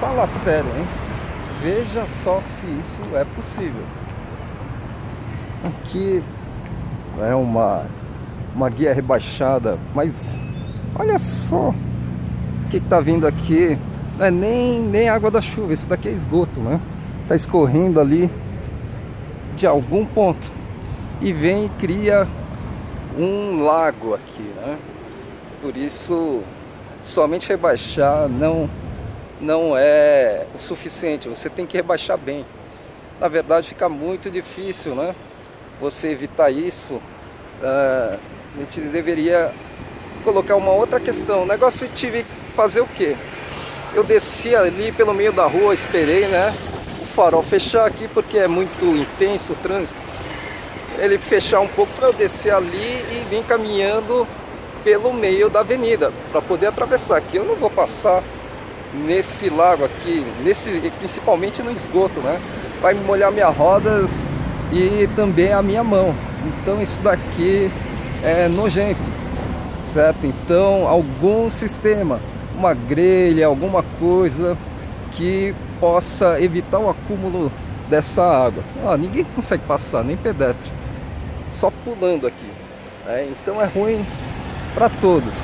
Fala sério, hein? Veja só se isso é possível. Aqui é uma, uma guia rebaixada, mas olha só o que está vindo aqui. Não é nem, nem água da chuva, isso daqui é esgoto, né? Está escorrendo ali de algum ponto e vem e cria um lago aqui, né? Por isso, somente rebaixar não não é o suficiente, você tem que rebaixar bem. Na verdade fica muito difícil, né? Você evitar isso, uh, a gente deveria colocar uma outra questão. O negócio eu tive que fazer o quê? Eu desci ali pelo meio da rua, esperei, né? O farol fechar aqui porque é muito intenso o trânsito. Ele fechar um pouco para eu descer ali e vir caminhando pelo meio da avenida para poder atravessar aqui. Eu não vou passar nesse lago aqui, nesse, principalmente no esgoto, né? Vai molhar minhas rodas e também a minha mão. Então isso daqui é nojento, certo? Então algum sistema, uma grelha, alguma coisa que possa evitar o acúmulo dessa água. Ah, ninguém consegue passar, nem pedestre, só pulando aqui. É, então é ruim para todos.